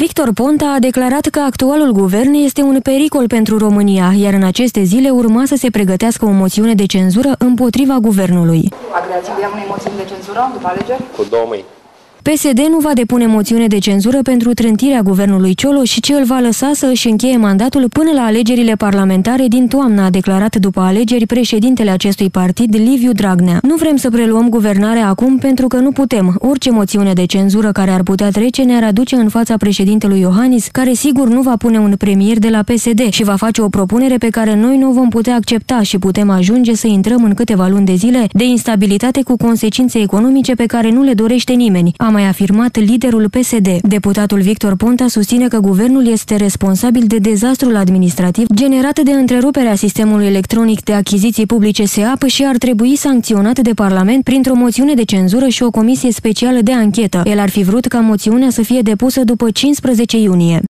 Victor Ponta a declarat că actualul guvern este un pericol pentru România, iar în aceste zile urma să se pregătească o moțiune de cenzură împotriva guvernului. Agreați unei moțiuni de cenzură după alegeri? Cu două mâini. PSD nu va depune moțiune de cenzură pentru trântirea guvernului Cioloș, ci îl va lăsa să își încheie mandatul până la alegerile parlamentare din toamnă, a declarat după alegeri președintele acestui partid, Liviu Dragnea. Nu vrem să preluăm guvernarea acum pentru că nu putem. Orice moțiune de cenzură care ar putea trece ne-ar aduce în fața președintelui Iohannis, care sigur nu va pune un premier de la PSD și va face o propunere pe care noi nu o vom putea accepta și putem ajunge să intrăm în câteva luni de zile de instabilitate cu consecințe economice pe care nu le dorește nimeni. A mai afirmat liderul PSD. Deputatul Victor Ponta susține că guvernul este responsabil de dezastrul administrativ generat de întreruperea sistemului electronic de achiziții publice SEAP și ar trebui sancționat de Parlament printr-o moțiune de cenzură și o comisie specială de anchetă. El ar fi vrut ca moțiunea să fie depusă după 15 iunie.